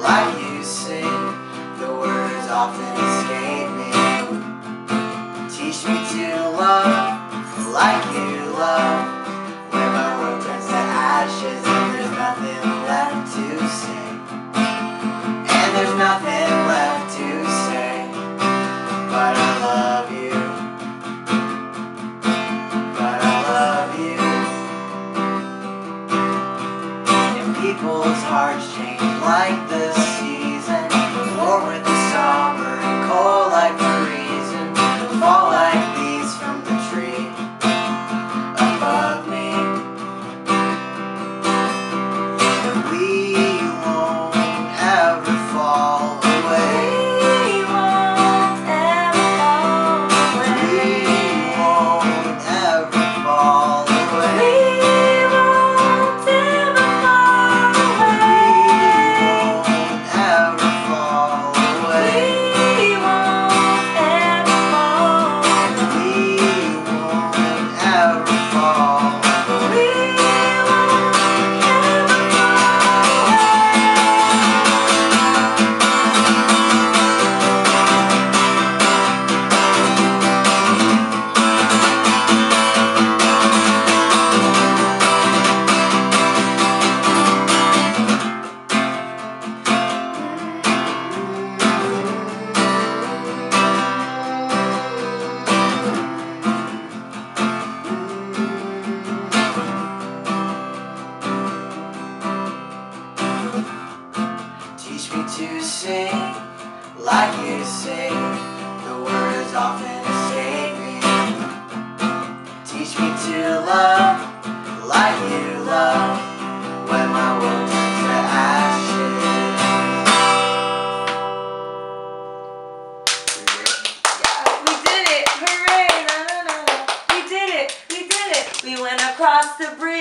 like you sing. The words often escape me. Teach me to love like you love. People's hearts change like the season. To sing like you sing. The words often escape me. Teach me to love like you love. When my world turns to ashes. We did it! Hooray! Na, na, na. We did it! We did it! We went across the bridge.